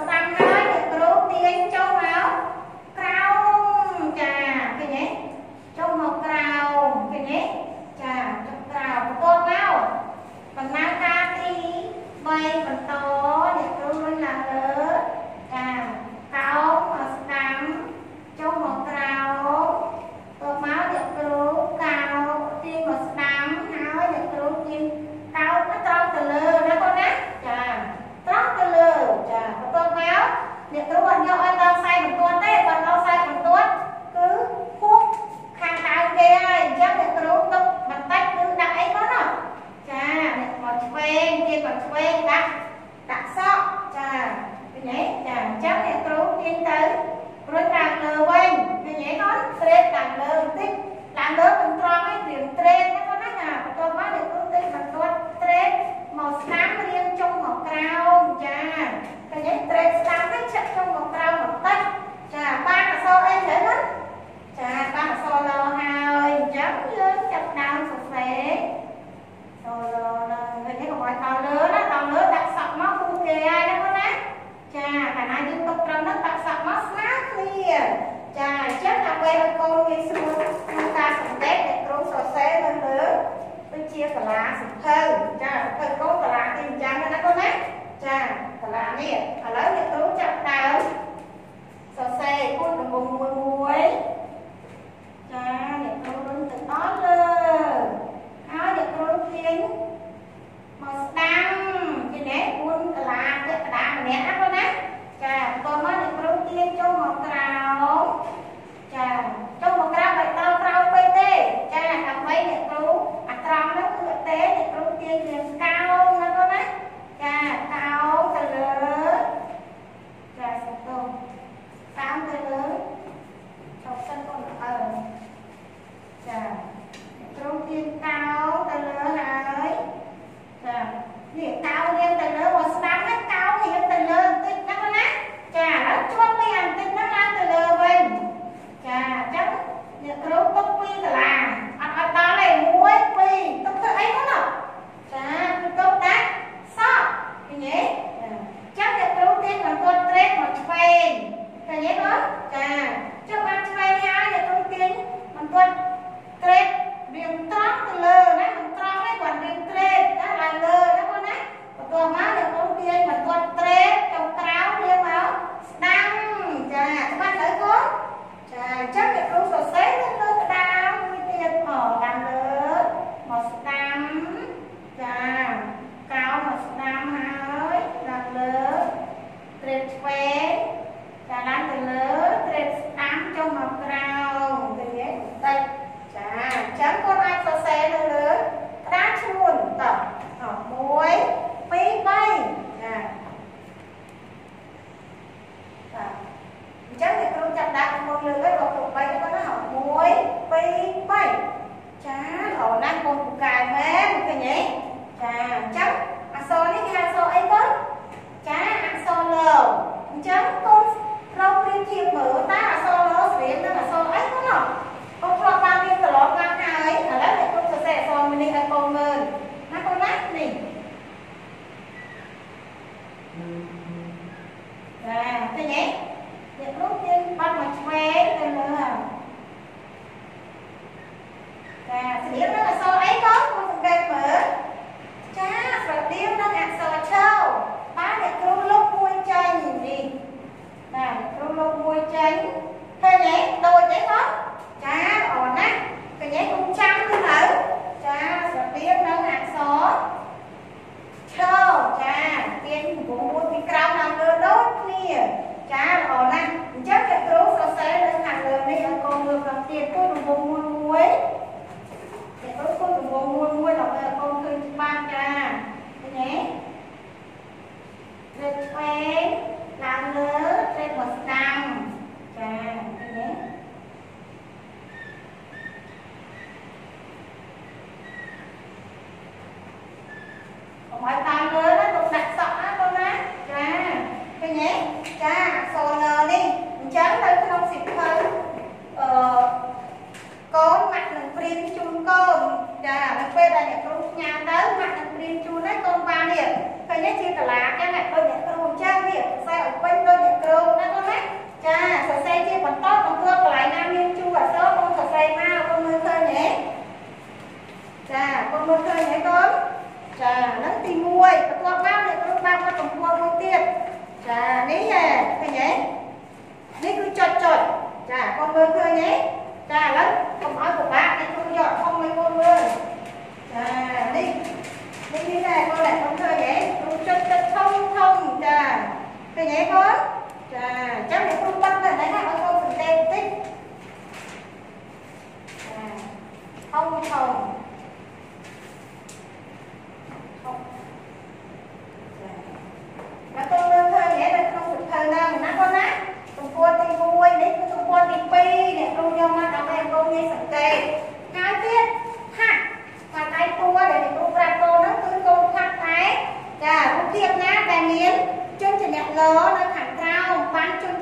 ស្ដាំហើយលោកគ្រូទាញចូល Paulo pensa creo thread ឆ្វេងចាឡើងទៅលើ thread ស្ដាំចុះមកក្រោមឃើញទេតិចចាអញ្ចឹងគាត់អាចសរសេរនៅលើក្តារឈួនតោះ1 2 3ចាបាទអញ្ចឹងអ្នកគ្រូចាប់ដាក់ក្នុងលើអីក៏គ្រប់3ប៉ុណ្ណា1 2 3ចាល្អណាស់កូនពូកែមែនឃើញទេចាអញ្ចឹងអសរនេះគេហៅ ចឹងកូនរកព្រៀបធៀបមើលតើអក្សរលស្រៀងនិងអក្សរអីហ្នឹងបងធ្លាប់បានរៀនកន្លងមកណាហើយឥឡូវអ្នកគុំសរសេរអក្សរមីនីឲ្យកូនមើល កុំឲ្យតាមមើលណាទុកដាក់សក់ណាបងណាចាឃើញទេចាសូននេះអញ្ចឹងនៅក្នុងសិភៅអឺកូនម៉ាក់នឹងព្រៀនជូនកូនចានៅពេលដែលអ្នកគ្រូផ្ញើទៅម៉ាក់នឹងព្រៀនជូនហើយកូនបាននេះឃើញទេជាតាឡាចឹងណាដូចអ្នកគ្រូអញ្ចឹងនេះខ្សែឲ្យពេញដូចអ្នកគ្រូណាបងណាចាសរសេរជាបន្តបង្រួបកន្លែងណាមានជួអសរបងសរសេរមកបងមើលឃើញទេចាបងមើលឃើញទេកូន ចាហ្នឹងទី1បន្ទាប់មកអ្នកគ្រូបានមកកម្ពស់មួយទៀតចានេះហ៎ឃើញទេនេះគឺចុចចុចចាកូនមើលឃើញទេចាឥឡូវកុំឲ្យពិបាកអ្នកគ្រូយកធំឲ្យកូនមើលចានេះនេះនេះដែរកូនដែរកូនឃើញទេគ្រូចុចចុចធំធំចាឃើញទេកូនចាអញ្ចឹងអ្នកគ្រូបတ်ទៅដែរណាឲ្យកូនសង្កេតបន្តិចចាធំធំ លោនៅខាងក្រោមបានជន់